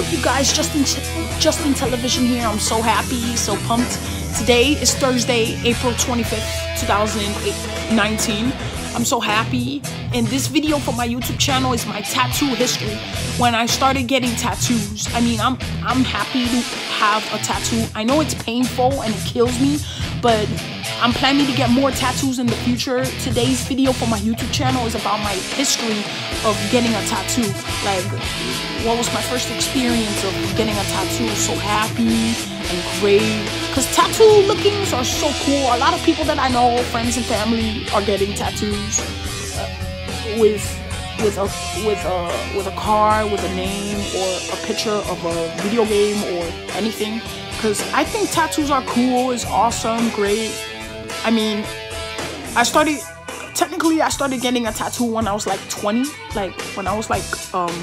up, you guys? Justin, Justin Television here. I'm so happy, so pumped. Today is Thursday, April 25th, 2019. I'm so happy. And this video for my YouTube channel is my tattoo history. When I started getting tattoos, I mean, I'm I'm happy to have a tattoo. I know it's painful and it kills me, but I'm planning to get more tattoos in the future. Today's video for my YouTube channel is about my history of getting a tattoo. Like, what was my first experience of getting a tattoo? So happy and great. Because tattoo lookings are so cool. A lot of people that I know, friends and family, are getting tattoos uh, with with a with a with a car with a name or a picture of a video game or anything because I think tattoos are cool, it's awesome, great. I mean, I started technically I started getting a tattoo when I was like 20, like when I was like um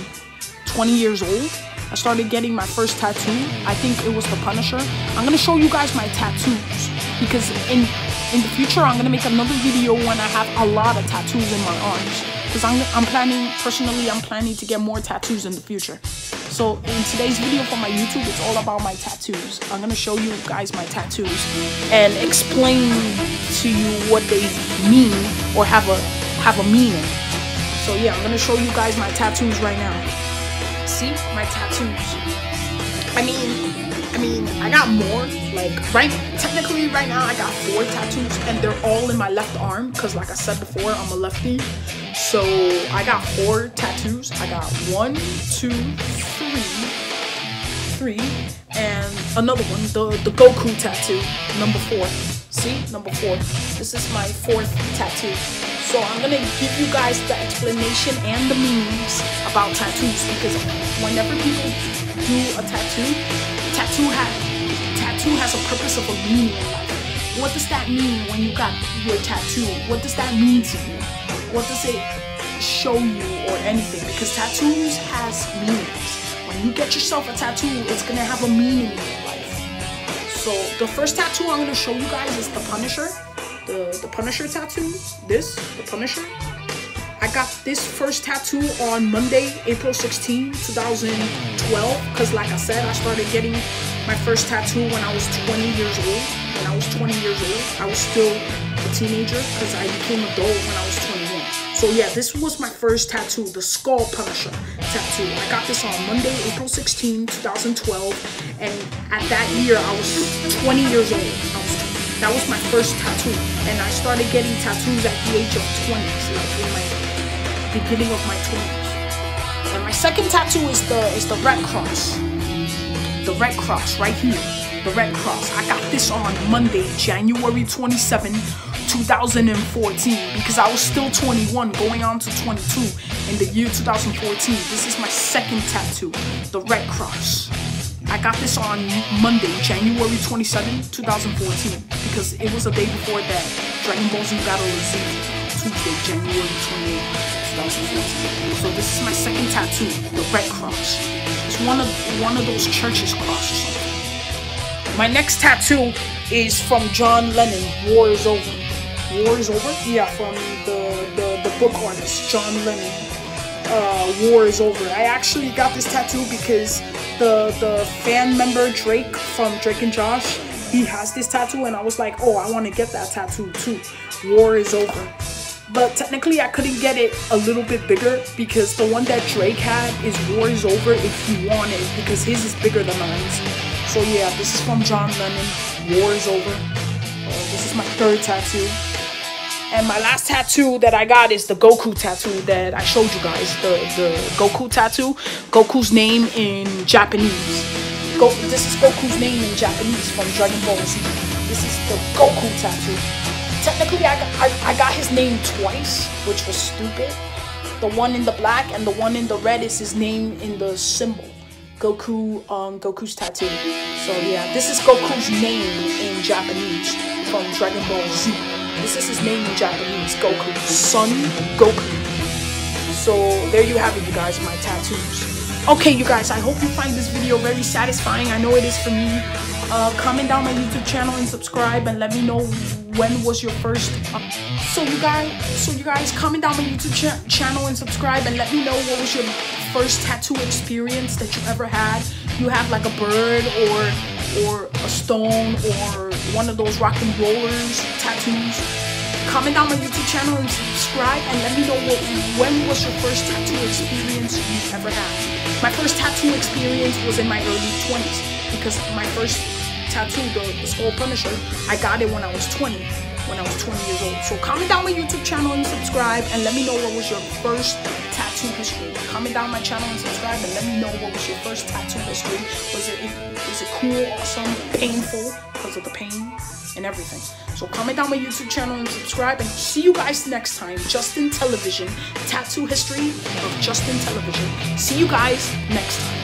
20 years old. I started getting my first tattoo. I think it was the Punisher. I'm gonna show you guys my tattoos because in in the future I'm gonna make another video when I have a lot of tattoos in my arms because I'm, I'm planning personally I'm planning to get more tattoos in the future so in today's video for my YouTube it's all about my tattoos I'm gonna show you guys my tattoos and explain to you what they mean or have a have a meaning so yeah I'm gonna show you guys my tattoos right now see my tattoos I mean I mean, I got more. Like, right, technically right now I got four tattoos and they're all in my left arm because like I said before, I'm a lefty. So I got four tattoos. I got one, two, three, and another one, the, the Goku tattoo, number four. See, number four. This is my fourth tattoo. So I'm gonna give you guys the explanation and the meanings about tattoos because whenever people do a tattoo, tattoo has tattoo has a purpose of a meaning. What does that mean when you got your tattoo? What does that mean to you? What does it show you or anything? Because tattoos has meanings. You get yourself a tattoo, it's gonna have a meaning in your life. So the first tattoo I'm gonna show you guys is the Punisher. The the Punisher tattoo. This, the Punisher. I got this first tattoo on Monday, April 16, 2012. Because, like I said, I started getting my first tattoo when I was 20 years old. When I was 20 years old, I was still a teenager because I became adult when I was 21. So, yeah, this was my first tattoo, the Skull Punisher tattoo. I got this on Monday, April 16, 2012. And at that year, I was 20 years old. Was that was my first tattoo. And I started getting tattoos at the age of 20, so like in my beginning of my 20s. And my second tattoo is the is the Red Cross. The Red Cross right here. The Red Cross. I got this on Monday, January 27, 2014 because I was still 21 going on to 22 in the year 2014. This is my second tattoo, the Red Cross. I got this on Monday, January 27, 2014 because it was a day before that Dragon Ball Z Battle of Z, Tuesday, January 28. 2014. So this is my second tattoo, the Red Cross. It's one of one of those churches crosses. My next tattoo is from John Lennon, War is Over. War is Over? Yeah, from the, the, the book artist, John Lennon. Uh, War is Over. I actually got this tattoo because the the fan member Drake from Drake and Josh, he has this tattoo and I was like, oh, I want to get that tattoo too. War is Over. But technically, I couldn't get it a little bit bigger because the one that Drake had is War is Over if you want it because his is bigger than mine. So yeah, this is from John Lennon. War is Over. Uh, this is my third tattoo. And my last tattoo that I got is the Goku tattoo that I showed you guys. The, the Goku tattoo. Goku's name in Japanese. Go, this is Goku's name in Japanese from Dragon Ball Z. This is the Goku tattoo technically I got, I, I got his name twice, which was stupid. The one in the black and the one in the red is his name in the symbol. Goku um, Goku's tattoo. So yeah, this is Goku's name in Japanese from Dragon Ball Z. This is his name in Japanese, Goku. Son Goku. So there you have it, you guys, my tattoos. Okay, you guys, I hope you find this video very satisfying. I know it is for me. Uh, comment down my YouTube channel and subscribe and let me know when was your first. Uh, so you guys, so you guys, comment down my YouTube cha channel and subscribe and let me know what was your first tattoo experience that you ever had. You have like a bird or or a stone or one of those rock and rollers tattoos comment down my YouTube channel and subscribe and let me know what, when was your first tattoo experience you ever had. My first tattoo experience was in my early 20s because my first tattoo, the, the Skull Punisher, I got it when I was 20, when I was 20 years old. So comment down my YouTube channel and subscribe and let me know what was your first tattoo history. Comment down my channel and subscribe and let me know what was your first tattoo history. Was it, was it cool, awesome, painful because of the pain and everything. So comment down my YouTube channel and subscribe and see you guys next time. Justin Television, tattoo history of Justin Television. See you guys next time.